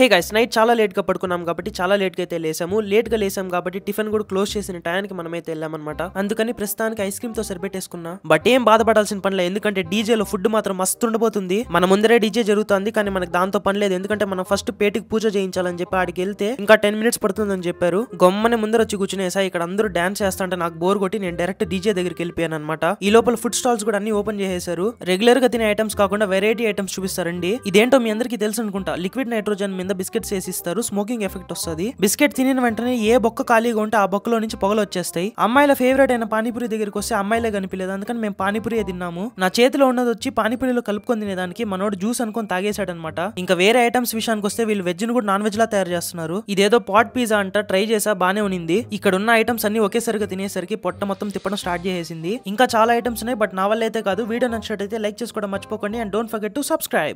Hey guys night చాలా లేట్గా పడుకున్నాం కాబట్టి చాలా లేట్గా అయితే లేసాము. లేట్గా లేసాం కాబట్టి టిఫిన్ కూడా క్లోజ్ చేసిన టయానికి మనమైతే వెళ్ళామన్నమాట. అందుకని ప్రస్తుతానికి ఐస్ క్రీమ్తో సరిపెట్టేసుకున్నా. బట్ ఏం బాధపడాల్సిన పనిలే ఎందుకంటే డీజే లో ఫుడ్ మాత్రం మస్తు ఉండబోతుంది. మన ముందరే డీజే జరుగుతుంది కానీ మనకు దాంతో పని లేదు. ఎందుకంటే మనం ఫస్ట్ పేటికి పూజ చేయించాలని చెప్పి ఆడికి వెళ్తే ఇంకా టెన్ మినిట్స్ పడుతుందని చెప్పారు. గొమ్మని ముందర వచ్చి కూర్చునేసా ఇక్కడ అందరూ డాన్స్ చేస్తాంటే నాకు బోర్ కొట్టి నేను డైరెక్ట్ డీజే దగ్గరికి వెళ్ళిపోయాను అనమాట ఈ లోపల ఫుడ్ స్టాల్స్ కూడా అన్ని ఓపెన్ చేసేసారు రెగ్యులర్గా తినే ఐటమ్స్ కాకుండా వెరైటీ ఐటమ్స్ చూపిస్తారండి. ఇదేంటో మీ అందరికీ తెలుసు అనుకుంటా. లిక్విడ్ నైట్రోజన్ మీద బిస్కెట్స్ వేసి ఇస్తారు స్మోకింగ్ ఎఫెక్ట్ వస్తుంది. బిస్కెట్ తినిన వెంటనే ఏ బొక్క ఖాళీగా ఉంటే ఆ బొక్కలో నుంచి పొగలు వచ్చేస్తాయి. అమ్మాయిల ఫేవరెట్ అయిన పానీపూరి దగ్గరికి వస్తే అమ్మాయిలే కనిపించలేదు. అందుకని మేము పానీపూరియే తిన్నాము. నా చేతిలో ఉన్నది వచ్చి పానీపూరిలో కలుపుకొని తినేదానికి మనోడు జ్యూస్ అనుకొని తాగేశాడనమాట. ఇంకా వేరే ఐటమ్స్ విషయానికి వస్తే వీళ్ళు వెజ్ను కూడా నాన్ వెజ్ లా తయారు చేస్తున్నారు. ఇదేదో పాట్ పిజ్జా అంట ట్రై చేసా బానే ఉనింది. ఇక్కడ ఉన్న ఐటమ్స్ అన్ని ఒకేసారిగా తినేసరికి పొట్ట మొత్తం తిప్పడం స్టార్ట్ చేసేసింది. ఇంకా చాలా ఐటమ్స్ ఉన్నాయి బట్ నా వల్ల అయితే కాదు. వీడియో నచ్చినట్టయితే లైక్ చేసుకోవడం మర్చిపోకండి. And don't forget to subscribe